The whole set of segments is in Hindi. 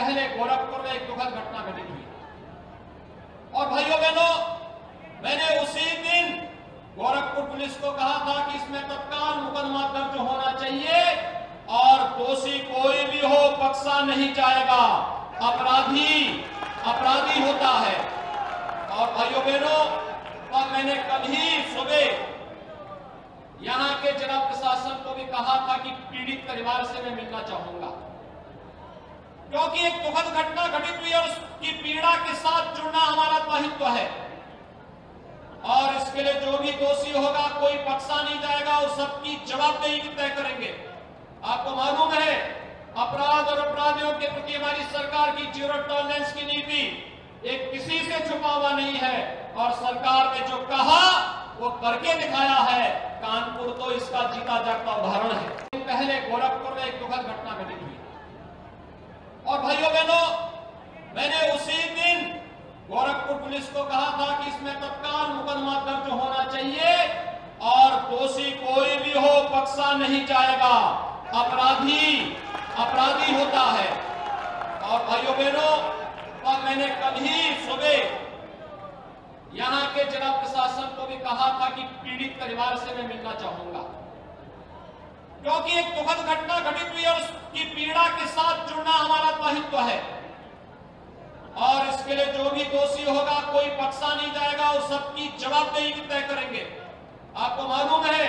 पहले गोरखपुर में एक दुखद घटना घटित हुई और भाइयों बहनों, मैंने उसी दिन गोरखपुर पुलिस को कहा था कि इसमें तत्काल मुकदमा दर्ज होना चाहिए और दोषी कोई भी हो बख्शा नहीं जाएगा। अपराधी अपराधी होता है। और भाइयों बहनों और मैंने कल ही सुबह यहाँ के जिला प्रशासन को भी कहा था कि पीड़ित परिवार से मैं मिलना चाहूँगा। क्योंकि एक दुखद घटना घटित हुई और उसकी पीड़ा के साथ जुड़ना हमारा दायित्व है। और इसके लिए जो भी दोषी होगा, कोई बख्शा नहीं जाएगा और सबकी जवाबदेही भी तय करेंगे। आपको मालूम है, अपराध और अपराधियों के प्रति हमारी सरकार की ज़ीरो टॉलरेंस की नीति एक किसी से छुपा हुआ नहीं है। और सरकार ने जो कहा, वो करके दिखाया है। कानपुर तो इसका जीता जागता उदाहरण है। पहले गोरखपुर में एक दुखद घटना घटित हुई और भाइयों बहनों मैंने उसी दिन गोरखपुर पुलिस को कहा था कि इसमें तत्काल मुकदमा दर्ज होना चाहिए और दोषी कोई भी हो बख्शा नहीं जाएगा। अपराधी अपराधी होता है। और भाइयों बहनों, और मैंने कल ही सुबह यहाँ के जिला प्रशासन को भी कहा था कि पीड़ित परिवार से मैं मिलना चाहूँगा। क्योंकि एक दुखद घटना घटित हुई और उसकी पीड़ा के साथ जुड़ना हमारा दायित्व है और इसके लिए जो भी दोषी होगा, कोई बख्शा नहीं जाएगा और सबकी जवाबदेही तय करेंगे। आपको मालूम है,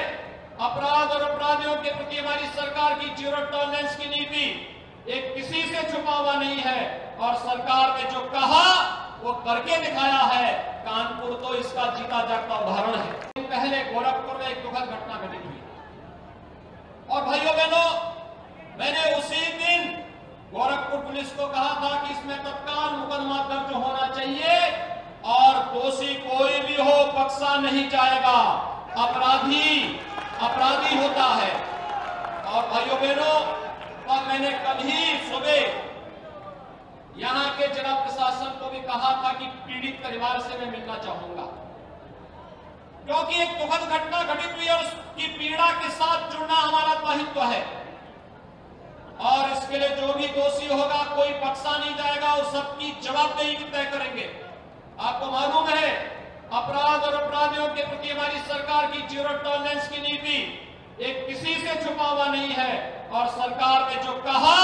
अपराध और अपराधियों के प्रति हमारी सरकार की ज़ीरो टॉलरेंस की नीति एक किसी से छुपा हुआ नहीं है और सरकार ने जो कहा, वो करके दिखाया है। कानपुर तो इसका जीता जागता उदाहरण है। पहले गोरखपुर में एक दुखद घटना घटित हुई और भाइयों बहनों मैंने उसी दिन गोरखपुर पुलिस को कहा था कि इसमें तत्काल मुकदमा दर्ज होना चाहिए और दोषी कोई भी हो बख्शा नहीं जाएगा। अपराधी अपराधी होता है। और भाइयों बहनों, और मैंने कल ही सुबह यहाँ के जिला प्रशासन को भी कहा था कि पीड़ित परिवार से मैं मिलना चाहूँगा। क्योंकि एक दुखद घटना घटित हुई है, उसकी पीड़ा के साथ जुड़ना हमारा दायित्व है। इसके लिए जो भी दोषी होगा, कोई बख्शा नहीं जाएगा और सबकी जवाबदेही तय करेंगे। आपको मालूम है, अपराध और अपराधियों के प्रति हमारी सरकार की ज़ीरो टॉलरेंस की नीति एक किसी से छुपा हुआ नहीं है और सरकार ने जो कहा,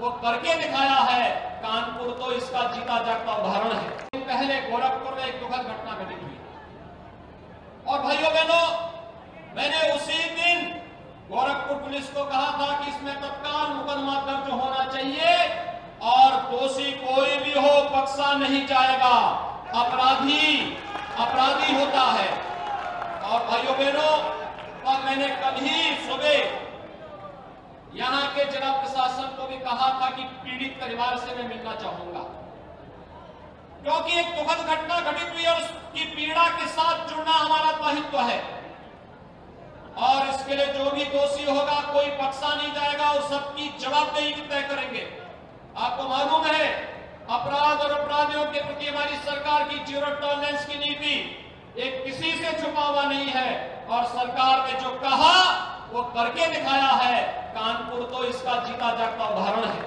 वो करके दिखाया है। कानपुर तो इसका जीता जागता उदाहरण है। पहले गोरखपुर में एक दुखद घटना घटित हुई और भाइयों बहनों, मैंने उसी दिन पुलिस को कहा था कि इसमें तत्काल मुकदमा दर्ज होना चाहिए और दोषी कोई भी हो बख्शा नहीं जाएगा। अपराधी अपराधी होता है। और भाइयों बहनों, और मैंने कल ही सुबह यहाँ के जिला प्रशासन को भी कहा था कि पीड़ित परिवार से मैं मिलना चाहूँगा। क्योंकि एक दुखद घटना घटित हुई और उसकी पीड़ा के साथ जुड़ना हमारा दायित्व है। इसके लिए जो भी दोषी होगा, कोई बख्शा नहीं जाएगा और सबकी जवाबदेही भी तय करेंगे। आपको मालूम है, अपराध और अपराधियों के प्रति हमारी सरकार की ज़ीरो टॉलरेंस की नीति एक किसी से छुपा हुआ नहीं है। और सरकार ने जो कहा, वो करके दिखाया है। कानपुर तो इसका जीता जागता उदाहरण है।